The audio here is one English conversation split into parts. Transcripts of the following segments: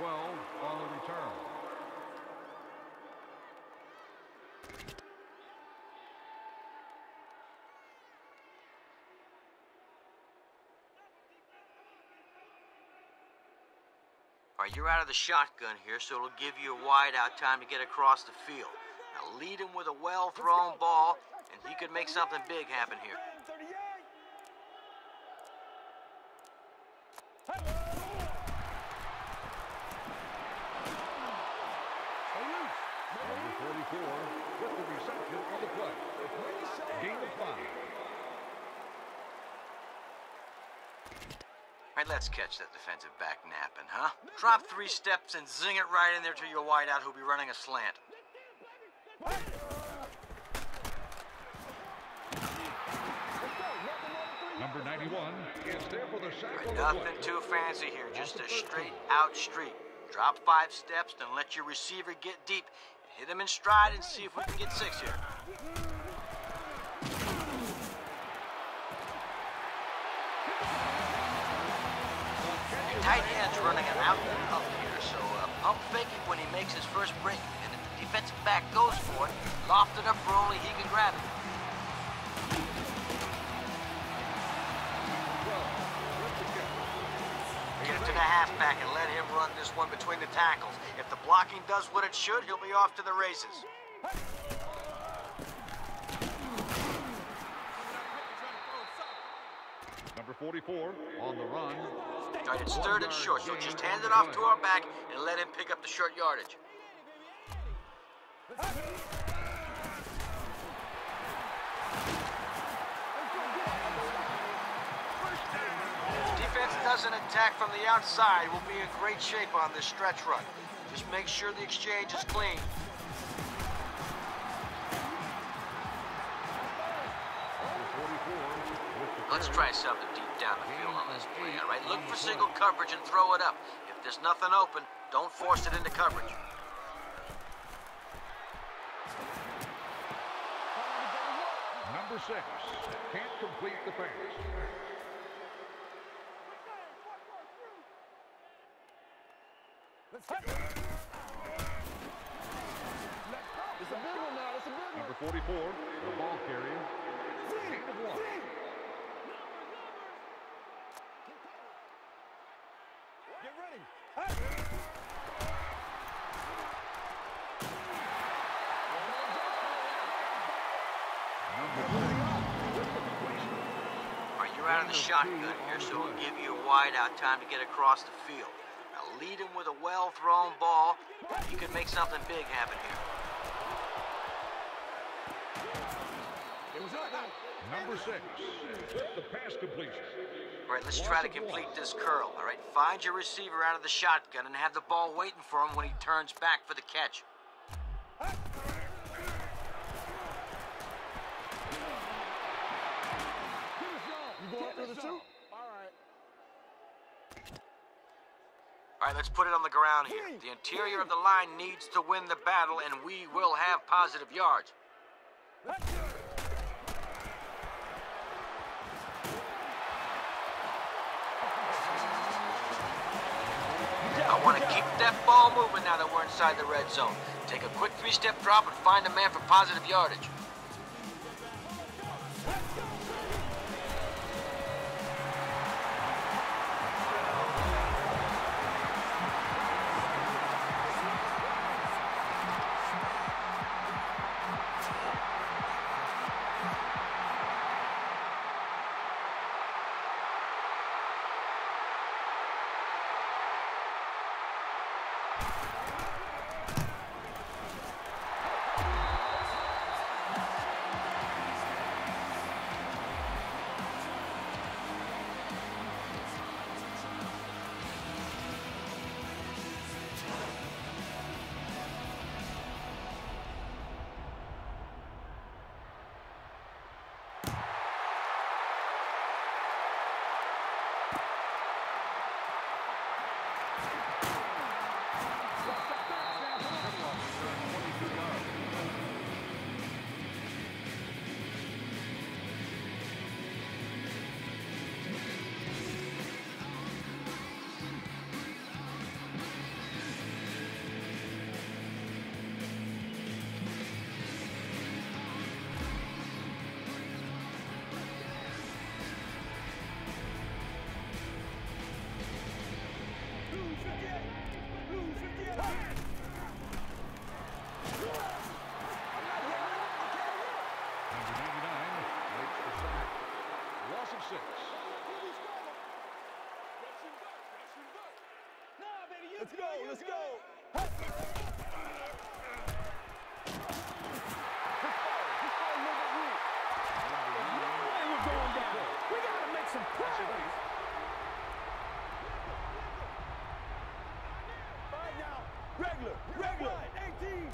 12 on the return. All right, you're out of the shotgun here, so it'll give you a wide out time to get across the field. Now lead him with a well thrown ball, and he could make something big happen here. Number 44 with the reception on the play. Gain of five. Right, let's catch that defensive back napping, huh? Drop three steps and zing it right in there to your wideout who'll be running a slant. Number 91 is there for the sack Nothing too fancy here, just a straight out street. Drop five steps, then let your receiver get deep. Hit him in stride and see if we can get six here. Your running an out and up here, so uh, pump fake it when he makes his first break. And if the defensive back goes for it, loft it up for only he can grab it. Get it to the halfback and let him run this one between the tackles. If the blocking does what it should, he'll be off to the races. 44 on the run. All right, it's third and short, so just hand it off to our back and let him pick up the short yardage. Defense doesn't attack from the outside, we'll be in great shape on this stretch run. Just make sure the exchange is clean. Let's try something deep down the field on this play, all right? Look for single coverage and throw it up. If there's nothing open, don't force it into coverage. Number six can't complete the pass. It's a big one now. It's a big one. Number 44, the ball carrier. Gain of one. Get ready. Number 30 with the completion. All right, you're out of the shotgun here, so we'll give you a wide out time to get across the field. Now lead him with a well thrown ball. You can make something big happen here. It was up now. Number six with the pass completion. All right, let's try to complete this curl. All right, find your receiver out of the shotgun and have the ball waiting for him when he turns back for the catch. All right, let's put it on the ground here. The interior of the line needs to win the battle, and we will have positive yards. Want to keep that ball moving now that we're inside the red zone. Take a quick three-step drop and find a man for positive yardage. Let's go. Let's go. Regular. Regular. 18.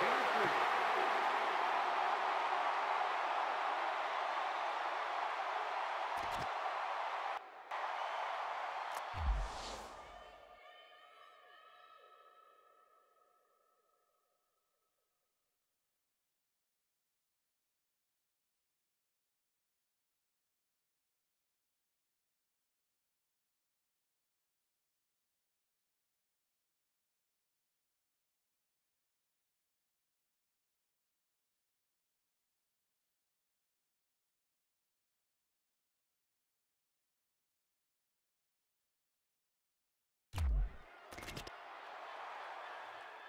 Gain three.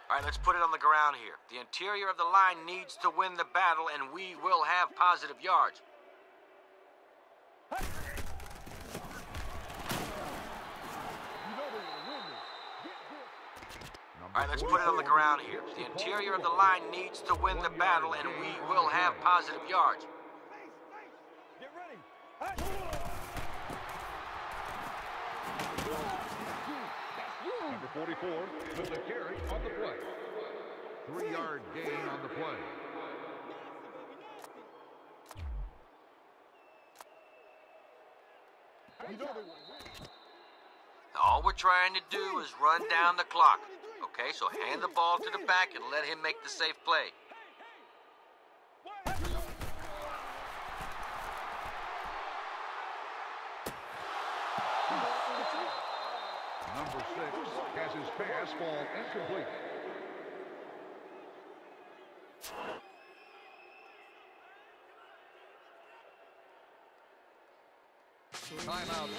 All right, let's put it on the ground here. The interior of the line needs to win the battle, and we will have positive yards. All right, let's put it on the ground here. The interior of the line needs to win the battle, and we will have positive yards. Get ready. Number 44 with the carry on the play. Three-yard gain on the play. All we're trying to do is run down the clock. Okay, so hand the ball to the back and let him make the safe play. Number six has his pass fall incomplete. Timeout.